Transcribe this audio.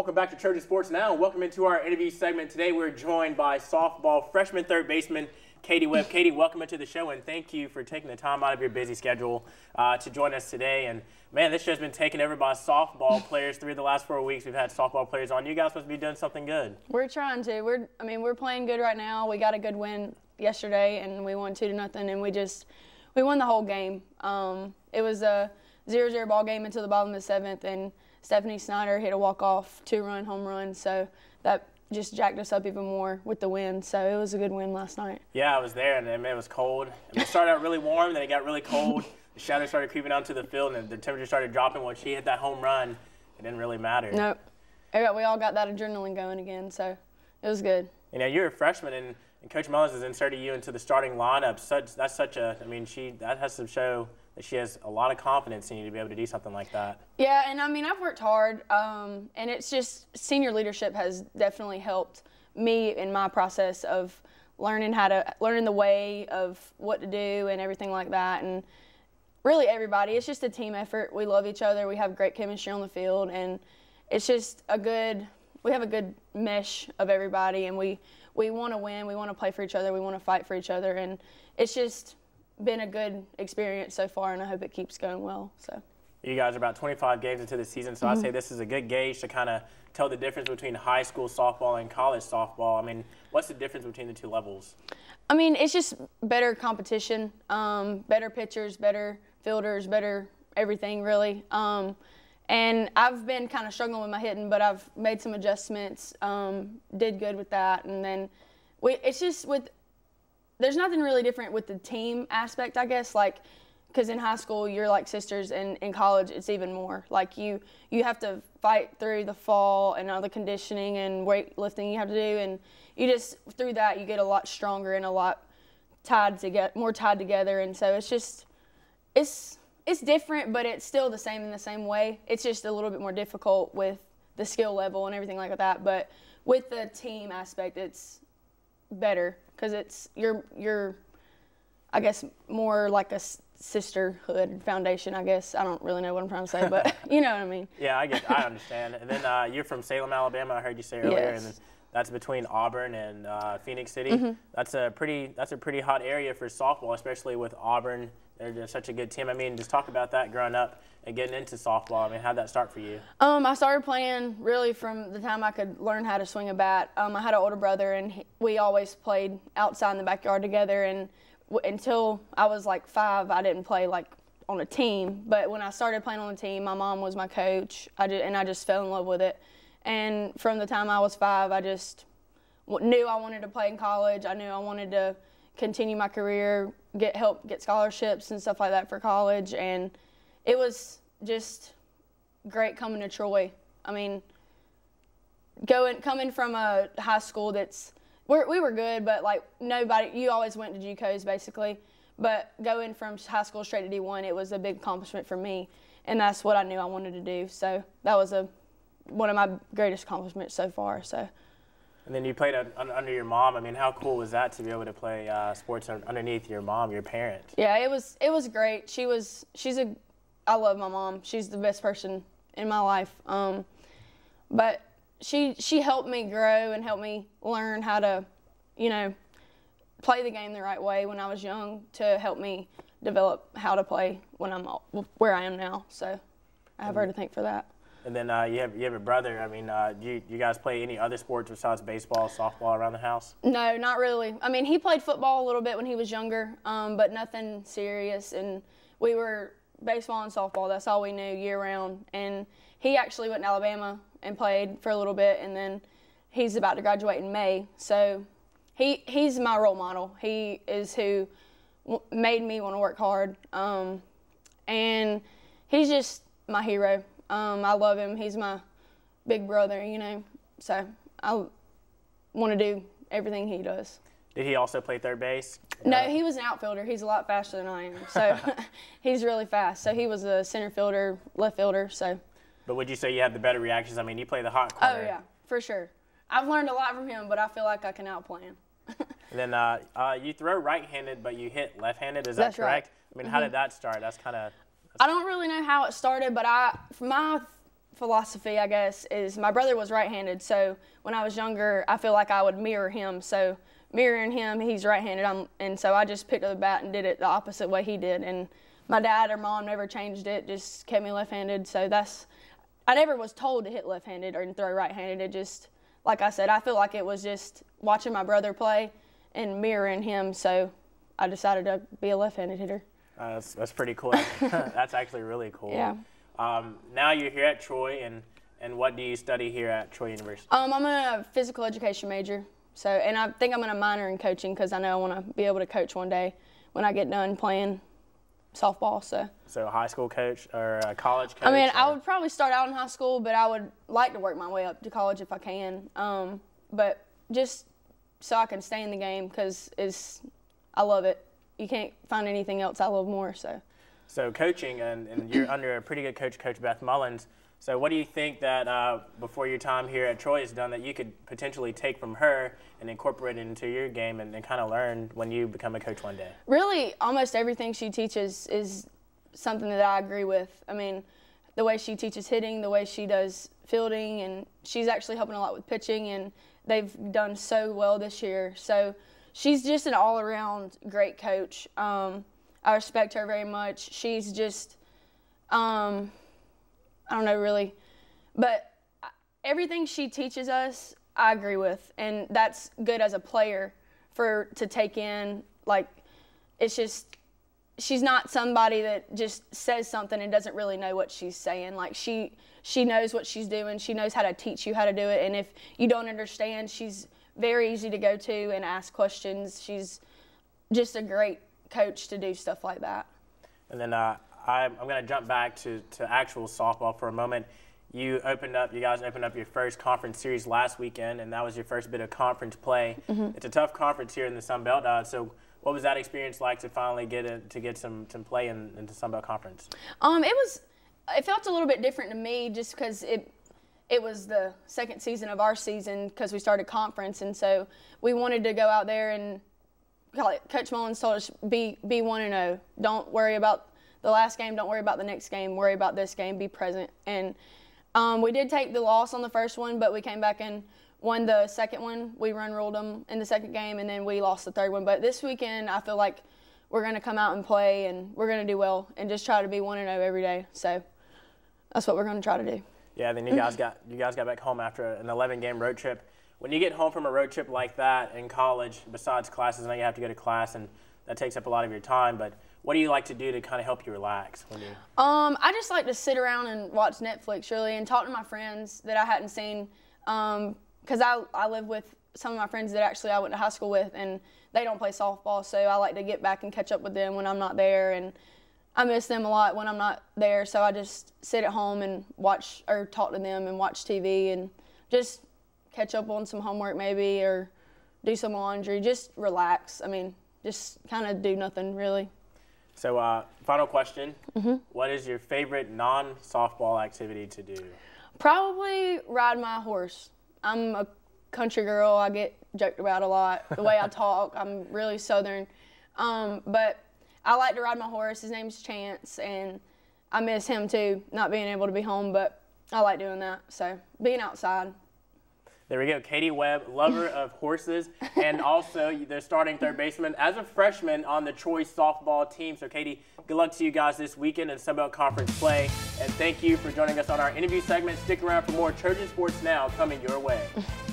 welcome back to Trojan Sports Now. Welcome into our interview segment. Today we're joined by softball freshman third baseman Katie Webb. Katie, welcome into the show and thank you for taking the time out of your busy schedule uh, to join us today. And man, this show's been taken over by softball players. Three of the last four weeks we've had softball players on. You guys must be doing something good. We're trying to. We're I mean we're playing good right now. We got a good win yesterday and we won two to nothing and we just we won the whole game. Um, it was a 0-0 ball game until the bottom of the seventh and Stephanie Snyder hit a walk-off two-run home run. So that just jacked us up even more with the win. So it was a good win last night. Yeah, I was there, and it was cold. it started out really warm, then it got really cold. The shadows started creeping onto the field, and the temperature started dropping. When she hit that home run, it didn't really matter. Nope. We all got that adrenaline going again, so it was good. You know, you're a freshman, and, and Coach Mullins has inserted you into the starting lineup. Such that's such a. I mean, she that has to show she has a lot of confidence in you to be able to do something like that. Yeah, and I mean, I've worked hard, um, and it's just senior leadership has definitely helped me in my process of learning how to learning the way of what to do and everything like that and really everybody it's just a team effort we love each other we have great chemistry on the field and it's just a good we have a good mesh of everybody and we we want to win we want to play for each other we want to fight for each other and it's just been a good experience so far, and I hope it keeps going well. So. You guys are about 25 games into the season, so mm-hmm. I'd say this is a good gauge to kind of tell the difference between high school softball and college softball. I mean, what's the difference between the two levels? I mean, it's just better competition, um, better pitchers, better fielders, better everything, really. Um, and I've been kind of struggling with my hitting, but I've made some adjustments, um, did good with that, and then we, it's just with there's nothing really different with the team aspect, I guess. Like, because in high school you're like sisters, and in college it's even more. Like you you have to fight through the fall and all the conditioning and weightlifting you have to do, and you just through that you get a lot stronger and a lot tied to get more tied together, and so it's just it's it's different, but it's still the same in the same way. It's just a little bit more difficult with the skill level and everything like that. But with the team aspect, it's better because it's you're you're I guess more like a sisterhood foundation. I guess I don't really know what I'm trying to say, but you know what I mean. Yeah, I get, I understand. and then uh, you're from Salem, Alabama. I heard you say earlier, yes. and that's between Auburn and uh, Phenix City. Mm-hmm. That's a pretty that's a pretty hot area for softball, especially with Auburn. They're just such a good team. I mean, just talk about that growing up and getting into softball? I mean, how'd that start for you? Um, I started playing really from the time I could learn how to swing a bat. Um, I had an older brother, and he, we always played outside in the backyard together. And until I was like five, I didn't play like on a team. But when I started playing on the team, my mom was my coach, I just, and I just fell in love with it. And from the time I was five, I just knew I wanted to play in college. I knew I wanted to continue my career, get help, get scholarships and stuff like that for college, and it was just great coming to Troy. I mean, going coming from a high school that's we're, we were good, but like nobody, you always went to JUCOs basically. But going from high school straight to D1, it was a big accomplishment for me, and that's what I knew I wanted to do. So that was a one of my greatest accomplishments so far. So. And then you played under your mom. I mean, how cool was that to be able to play uh, sports underneath your mom, your parent? Yeah, it was. It was great. She was. She's a I love my mom. She's the best person in my life. Um, but she she helped me grow and helped me learn how to, you know, play the game the right way when I was young to help me develop how to play when I'm where I am now. So I have her to thank for that. And then uh, you have you have a brother. I mean, uh, do you, you guys play any other sports besides baseball, softball around the house? No, not really. I mean, he played football a little bit when he was younger, um, but nothing serious. And we were baseball and softball. That's all we knew year round. And he actually went to Alabama and played for a little bit, and then he's about to graduate in May. So he he's my role model. He is who made me want to work hard, um, and he's just my hero. Um, I love him. He's my big brother, you know. So I want to do everything he does. Did he also play third base? No, he was an outfielder. He's a lot faster than I am. So he's really fast. So he was a center fielder, left fielder. So. But would you say you have the better reactions? I mean, you play the hot corner. Oh yeah, for sure. I've learned a lot from him, but I feel like I can outplay him. and then uh, uh, you throw right-handed, but you hit left-handed. Is that That's correct? Right. I mean, mm-hmm. how did that start? That's kind of. I don't really know how it started, but I my philosophy, I guess, is my brother was right-handed, so when I was younger, I feel like I would mirror him. So mirroring him, he's right-handed, I'm, and so I just picked up the bat and did it the opposite way he did. And my dad or mom never changed it, just kept me left-handed. So that's I never was told to hit left-handed or throw right-handed. It just, like I said, I feel like it was just watching my brother play and mirroring him. So I decided to be a left-handed hitter. Uh, that's, that's pretty cool. that's actually really cool. Yeah. Um, now you're here at Troy, and and what do you study here at Troy University? Um, I'm a physical education major. So, and I think I'm going to minor in coaching because I know I want to be able to coach one day when I get done playing softball. So. So high school coach or a college coach? I mean, or? I would probably start out in high school, but I would like to work my way up to college if I can. Um, but just so I can stay in the game because it's I love it. You can't find anything else I love more. So. So coaching, and, and you're under a pretty good coach, Coach Beth Mullins. So what do you think that uh, before your time here at Troy is done that you could potentially take from her and incorporate it into your game and, and kind of learn when you become a coach one day? Really, almost everything she teaches is something that I agree with. I mean, the way she teaches hitting, the way she does fielding, and she's actually helping a lot with pitching, and they've done so well this year. So she's just an all-around great coach. Um, I respect her very much. She's just, um, I don't know really, but everything she teaches us, I agree with, and that's good as a player for to take in. Like, it's just she's not somebody that just says something and doesn't really know what she's saying. Like she she knows what she's doing. She knows how to teach you how to do it. And if you don't understand, she's very easy to go to and ask questions. She's just a great coach to do stuff like that. And then uh, I'm, I'm going to jump back to, to actual softball for a moment. You opened up, you guys opened up your first conference series last weekend, and that was your first bit of conference play. Mm-hmm. It's a tough conference here in the Sun Belt. Uh, so, what was that experience like to finally get a, to get some, some play in, in the Sun Belt Conference? Um, it was, it felt a little bit different to me just because it, it was the second season of our season because we started conference, and so we wanted to go out there and Coach Mullins told us be be one and zero. Oh. Don't worry about the last game. Don't worry about the next game. Worry about this game. Be present. And um, we did take the loss on the first one, but we came back and won the second one. We run ruled them in the second game, and then we lost the third one. But this weekend, I feel like we're going to come out and play, and we're going to do well, and just try to be one and zero every day. So that's what we're going to try to do. Yeah. Then you guys got you guys got back home after an 11 game road trip when you get home from a road trip like that in college, besides classes, I know you have to go to class and that takes up a lot of your time, but what do you like to do to kind of help you relax when you um i just like to sit around and watch netflix really and talk to my friends that i hadn't seen because um, I, I live with some of my friends that actually i went to high school with and they don't play softball so i like to get back and catch up with them when i'm not there and i miss them a lot when i'm not there so i just sit at home and watch or talk to them and watch tv and just catch up on some homework maybe or do some laundry. Just relax. I mean, just kind of do nothing really. So, uh, final question: mm-hmm. what is your favorite non-softball activity to do? Probably ride my horse. I'm a country girl. I get joked about a lot. The way I talk, I'm really southern. Um, but I like to ride my horse. His name's Chance, and I miss him too, not being able to be home. But I like doing that. So being outside. There we go. Katie Webb, lover of horses, and also the starting third baseman as a freshman on the Troy softball team. So, Katie, good luck to you guys this weekend in Sunbelt Conference play. And thank you for joining us on our interview segment. Stick around for more Trojan Sports Now coming your way.